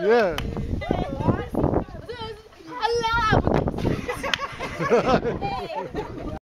Yeah. Allah.